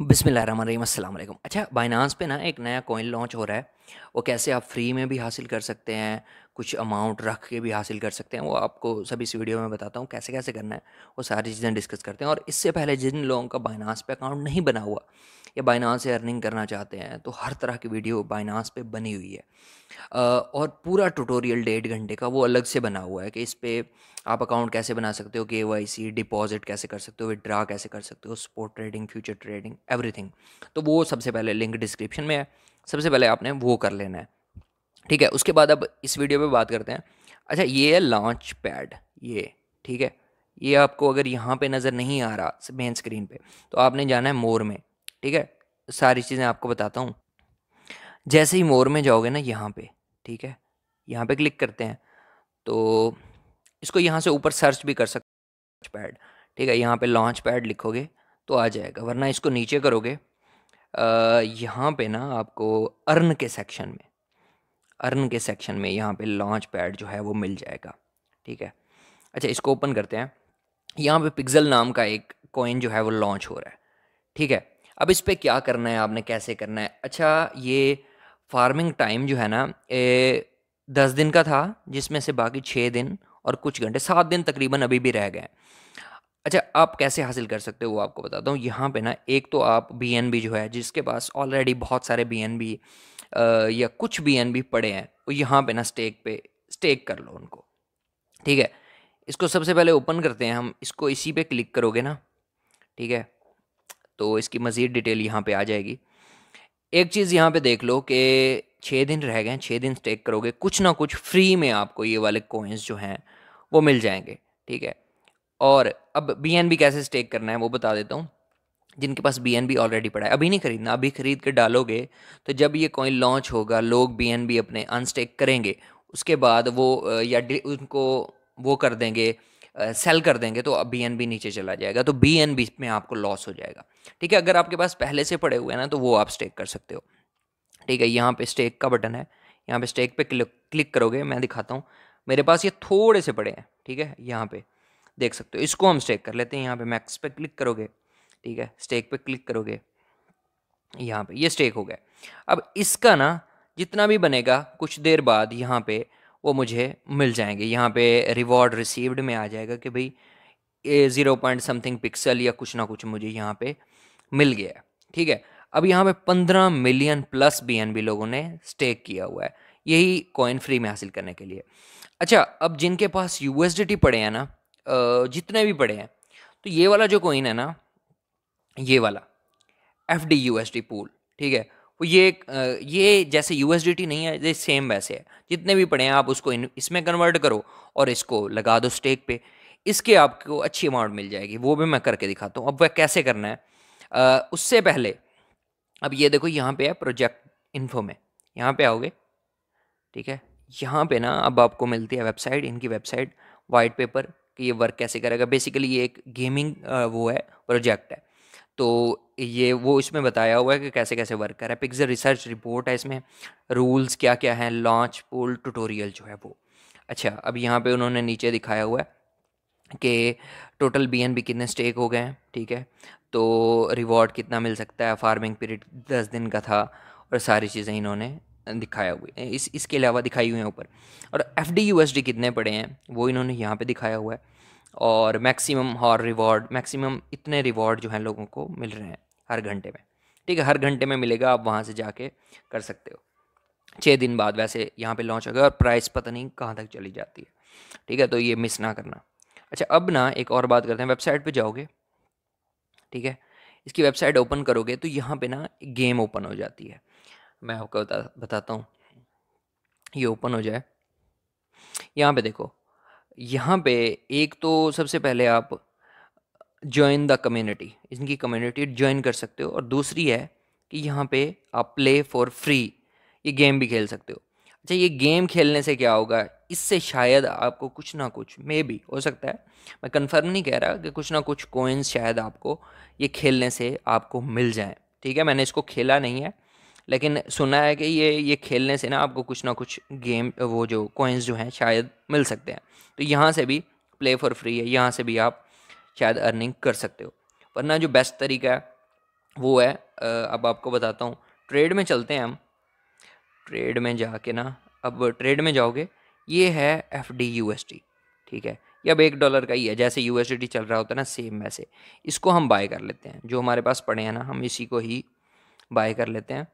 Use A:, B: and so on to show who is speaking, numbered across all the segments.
A: अस्सलाम अच्छा बाइनांस पे ना एक नया कॉइन लॉन्च हो रहा है। वो कैसे आप फ्री में भी हासिल कर सकते हैं कुछ अमाउंट रख के भी हासिल कर सकते हैं। वो आपको सभी इस वीडियो में बताता हूँ कैसे कैसे करना है। वो सारी चीज़ें डिस्कस करते हैं। और इससे पहले जिन लोगों का बाइनास पे अकाउंट नहीं बना हुआ या बाइनांस से अर्निंग करना चाहते हैं तो हर तरह की वीडियो बाइनास पे बनी हुई है। और पूरा ट्यूटोरियल डेढ़ घंटे का वो अलग से बना हुआ है कि इस पर आप अकाउंट कैसे बना सकते हो के वाई सी डिपॉजिट कैसे कर सकते हो विड्रा कैसे कर सकते हो spot trading future trading everything तो वो सबसे पहले लिंक डिस्क्रिप्शन में है। सबसे पहले आपने वो कर लेना है। ठीक है, उसके बाद अब इस वीडियो पे बात करते हैं। अच्छा ये है लॉन्च पैड ये, ठीक है? ये आपको अगर यहाँ पे नज़र नहीं आ रहा मेन स्क्रीन पे तो आपने जाना है मोर में, ठीक है? सारी चीज़ें आपको बताता हूँ। जैसे ही मोर में जाओगे ना यहाँ पे, ठीक है? यहाँ पे क्लिक करते हैं तो इसको यहाँ से ऊपर सर्च भी कर सकते लॉन्च पैड ठीक है? यहाँ पे लॉन्च पैड लिखोगे तो आ जाएगा, वरना इसको नीचे करोगे यहाँ पे ना आपको अर्न के सेक्शन में अर्न के सेक्शन में यहाँ पे लॉन्च पैड जो है वो मिल जाएगा। ठीक है? अच्छा इसको ओपन करते हैं। यहाँ पे पिक्सल नाम का एक कॉइन जो है वो लॉन्च हो रहा है। ठीक है? अब इस पर क्या करना है? आपने कैसे करना है? अच्छा ये फ़ार्मिंग टाइम जो है ना ए, दस दिन का था जिसमें से बाकी छः दिन और कुछ घंटे सात दिन तकरीबन अभी भी रह गए। अच्छा आप कैसे हासिल कर सकते हो वो आपको बताता हूँ। यहाँ पे ना एक तो आप बीएनबी जो है जिसके पास ऑलरेडी बहुत सारे बीएनबी या कुछ बी पड़े हैं, वो यहाँ पे ना स्टेक पे स्टेक कर लो उनको। ठीक है? इसको सबसे पहले ओपन करते हैं हम, इसको इसी पे क्लिक करोगे ना, ठीक है? तो इसकी मज़ीद डिटेल यहाँ पे आ जाएगी। एक चीज़ यहाँ पे देख लो कि छः दिन रह गए छः दिन स्टेक करोगे, कुछ ना कुछ फ्री में आपको ये वाले कोइंस जो हैं, वो मिल जाएँगे, ठीक है? और अब बी कैसे स्टेक करना है, वो बता देता हूँ। जिनके पास बी ऑलरेडी पड़ा है। अभी नहीं खरीदना, अभी खरीद के डालोगे तो जब ये कॉइन लॉन्च होगा, लोग बी अपने अनस्टेक करेंगे, उसके बाद वो या उनको वो कर देंगे सेल कर देंगे तो बी एन बी नीचे चला जाएगा तो बी में आपको लॉस हो जाएगा। ठीक है, अगर आपके पास पहले से पड़े हुए हैं ना तो वो आप स्टेक कर सकते हो। ठीक है, यहाँ पे स्टेक का बटन है। यहाँ पे स्टेक पे क्लिक क्लिक करोगे, मैं दिखाता हूँ। मेरे पास ये थोड़े से पड़े हैं। ठीक है, यहाँ पे देख सकते हो, इसको हम स्टेक कर लेते हैं। यहाँ पे मैक्स पे क्लिक करोगे ठीक है? स्टेक पे क्लिक करोगे। यहाँ पे, ये स्टेक हो गया। अब इसका ना, जितना भी बनेगा, कुछ देर बाद यहाँ पे वो मुझे मिल जाएँगे। यहाँ पे रिवॉर्ड रिसीव्ड में आ जाएगा कि भाई ज़ीरो पॉइंट समथिंग पिक्सल या कुछ ना कुछ मुझे यहाँ पे मिल गया ठीक है? अब यहाँ पे पंद्रह मिलियन प्लस बीएनबी लोगों ने स्टेक किया हुआ है। यही कॉइन फ्री में हासिल करने के लिए। अच्छा अब जिनके पास यूएसडीटी पड़े हैं ना जितने भी पड़े हैं तो ये वाला जो कॉइन है ना ये वाला F D U S D pool ठीक है? वो ये ये जैसे यू एस डी टी नहीं है ये सेम वैसे है। जितने भी पड़े हैं आप उसको इसमें कन्वर्ट करो और इसको लगा दो स्टेक पे। इसके आपको अच्छी अमाउंट मिल जाएगी। वो भी मैं करके दिखाता हूँ। अब वह कैसे करना है? आ, उससे पहले अब ये देखो यहाँ पे है प्रोजेक्ट इन्फो में। यहाँ पे आओगे ठीक है? यहाँ पे ना अब आपको मिलती है वेबसाइट इनकी वेबसाइट वाइट पेपर कि ये वर्क कैसे करेगा? बेसिकली ये एक गेमिंग वो है प्रोजेक्ट है। तो ये वो इसमें बताया हुआ है कि कैसे कैसे वर्क कर रहा है। पिक्सल रिसर्च रिपोर्ट है इसमें रूल्स क्या क्या हैं लॉन्च पोल ट्यूटोरियल जो है वो। अच्छा अब यहाँ पे उन्होंने नीचे दिखाया हुआ है कि टोटल बी एन बी कितने स्टेक हो गए हैं, ठीक है? तो रिवॉर्ड कितना मिल सकता है फ़ार्मिंग पीरियड दस दिन का था और सारी चीज़ें इन्होंने दिखाया हुआ है इस, इसके अलावा दिखाई हुई हैं ऊपर। और एफ़ डी कितने पड़े हैं, वो इन्होंने यहाँ पे दिखाया हुआ है। और मैक्सिमम हॉर रिवॉर्ड, मैक्सिमम इतने रिवॉर्ड जो हैं लोगों को मिल रहे हैं हर घंटे में। ठीक है, हर घंटे में मिलेगा, आप वहाँ से जाके कर सकते हो। छः दिन बाद वैसे यहाँ पे लॉन्च हो गया और प्राइस पता नहीं कहाँ तक चली जाती है। ठीक है तो ये मिस ना करना। अच्छा अब ना एक और बात करते हैं वेबसाइट पे जाओगे, ठीक है, इसकी वेबसाइट ओपन करोगे तो यहाँ पे ना गेम ओपन हो जाती है। मैं आपको बता, बताता हूँ, ये ओपन हो जाए। यहाँ पे देखो यहाँ पे एक तो सबसे पहले आप ज्वाइन द कम्युनिटी इनकी कम्युनिटी ज्वाइन कर सकते हो। और दूसरी है कि यहाँ पे आप प्ले फॉर फ्री ये गेम भी खेल सकते हो। अच्छा ये गेम खेलने से क्या होगा? इससे शायद आपको कुछ ना कुछ मे भी हो सकता है। मैं कंफर्म नहीं कह रहा कि कुछ ना कुछ कोइंस शायद आपको ये खेलने से आपको मिल जाए। ठीक है, मैंने इसको खेला नहीं है। लेकिन सुना है कि ये ये खेलने से ना आपको कुछ ना कुछ गेम, वो जो कोइंस जो हैं शायद मिल सकते हैं। तो यहाँ से भी प्ले फॉर फ्री है, यहाँ से भी आप शायद अर्निंग कर सकते हो। वरना जो बेस्ट तरीका है, वो है अब आपको बताता हूँ। ट्रेड में चलते हैं हम। ट्रेड में जाके ना, अब ट्रेड में जाओगे, ये है F D U S T ठीक है? ये अब एक डॉलर का ही है, जैसे यू एस डी चल रहा होता है ना सेम वैसे। इसको हम बाय कर लेते हैं। जो हमारे पास पड़े हैं ना, हम इसी को ही बाय कर लेते हैं।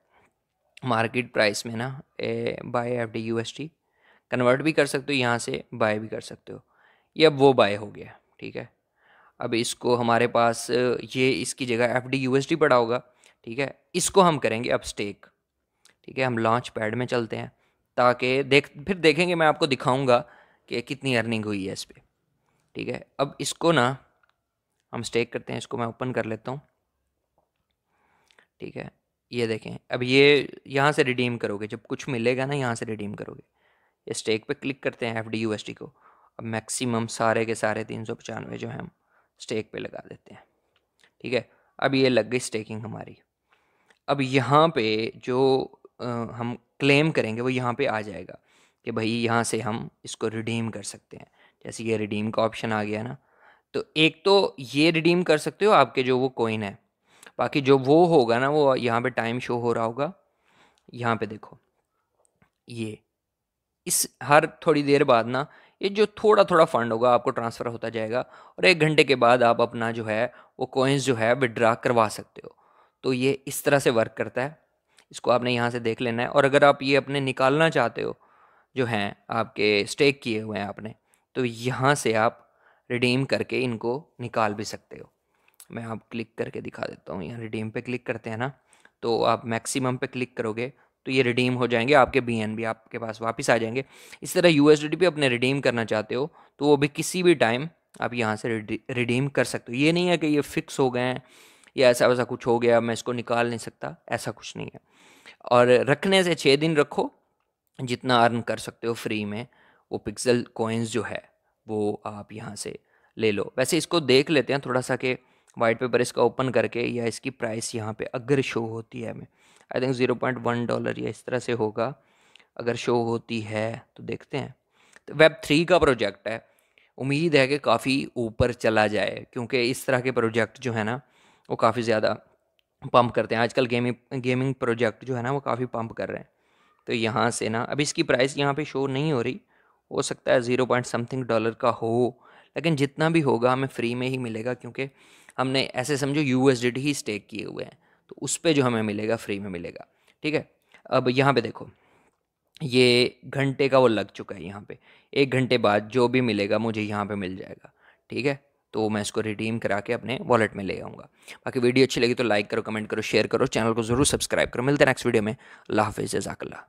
A: मार्केट प्राइस में ना buy F D U S T convert भी कर सकते हो, यहाँ से बाय भी कर सकते हो। ये अब वो बाय हो गया, ठीक है? अब इसको हमारे पास, ये इसकी जगह F D U S D पड़ा होगा, ठीक है? इसको हम करेंगे अब स्टेक ठीक है? हम लॉन्च पैड में चलते हैं, ताकि देख, फिर देखेंगे, मैं आपको दिखाऊँगा कि कितनी अर्निंग हुई है इस पर ठीक है? अब इसको ना, हम स्टेक करते हैं, इसको मैं ओपन कर लेता हूँ, ठीक है? ये देखें अब ये यहाँ से रिडीम करोगे जब कुछ मिलेगा ना यहाँ से रिडीम करोगे। ये स्टेक पे क्लिक करते हैं F D U S T को अब मैक्सिमम सारे के सारे तीन सौ पचानवे जो है हम स्टेक पे लगा देते हैं। ठीक है? अब ये लग गई स्टेकिंग हमारी। अब यहाँ पे जो आ, हम क्लेम करेंगे वो यहाँ पे आ जाएगा कि भाई यहाँ से हम इसको रिडीम कर सकते हैं। जैसे ये रिडीम का ऑप्शन आ गया ना तो एक तो ये रिडीम कर सकते हो आपके जो वो कोइन है बाकी जो वो होगा ना, वो यहाँ पे टाइम शो हो रहा होगा। यहाँ पे देखो, ये, इस हर थोड़ी देर बाद ना, ये जो थोड़ा थोड़ा फंड होगा, आपको ट्रांसफ़र होता जाएगा और एक घंटे के बाद आप अपना जो है, वो कोइंस जो है विड्रा करवा सकते हो। तो ये इस तरह से वर्क करता है। इसको आपने यहाँ से देख लेना है और अगर आप ये अपने निकालना चाहते हो, जो हैं, आपके स्टेक किए हुए हैं आपने तो यहाँ से आप रिडीम करके इनको निकाल भी सकते हो। मैं आप क्लिक करके दिखा देता हूँ। यहाँ रिडीम पे क्लिक करते हैं ना तो आप मैक्सिमम पे क्लिक करोगे तो ये रिडीम हो जाएँगे आपके बी एन बी आपके पास वापस आ जाएँगे। इस तरह यू एस भी अपने रिडीम करना चाहते हो तो वो भी किसी भी टाइम आप यहाँ से रिडीम कर सकते हो। ये नहीं है कि ये फिक्स हो गए हैं, या ऐसा वैसा कुछ हो गया, मैं इसको निकाल नहीं सकता, ऐसा कुछ नहीं है। और रखने से छः दिन रखो, जितना अर्न कर सकते हो फ्री में, वो पिक्सल कोइंस जो है, वो आप यहाँ से ले लो। वैसे इसको देख लेते हैं, थोड़ा सा कि वाइट पेपर इसका ओपन करके या इसकी प्राइस यहाँ पे अगर शो होती है हमें I think zero point one dollar या इस तरह से होगा। अगर शो होती है तो देखते हैं। तो वेब थ्री का प्रोजेक्ट है। उम्मीद है कि काफ़ी ऊपर चला जाए, क्योंकि इस तरह के प्रोजेक्ट जो है ना, वो काफ़ी ज़्यादा पंप करते हैं। आजकल गेमिंग गेमिंग प्रोजेक्ट जो है ना, वो काफ़ी पंप कर रहे हैं। तो यहाँ से ना, अभी इसकी प्राइस यहाँ पे शो नहीं हो रही। हो सकता है ज़ीरो पॉइंट समथिंग डॉलर का हो, लेकिन जितना भी होगा हमें फ्री में ही मिलेगा, क्योंकि हमने ऐसे समझो यू ही स्टेक किए हुए हैं तो उस पर जो हमें मिलेगा फ्री में मिलेगा, ठीक है? अब यहाँ पे देखो, ये घंटे का वो लग चुका है यहाँ पे, एक घंटे बाद जो भी मिलेगा मुझे यहाँ पे मिल जाएगा, ठीक है? तो मैं इसको रिडीम करा के अपने वॉलेट में ले आऊँगा। बाकी वीडियो अच्छी लगी तो लाइक करो कमेंट करो शेयर करो चैनल को ज़रूर सब्सक्राइब करो। मिलते हैं नेक्स्ट वीडियो में। अल्लाह हाफिज़ जजाकल्ला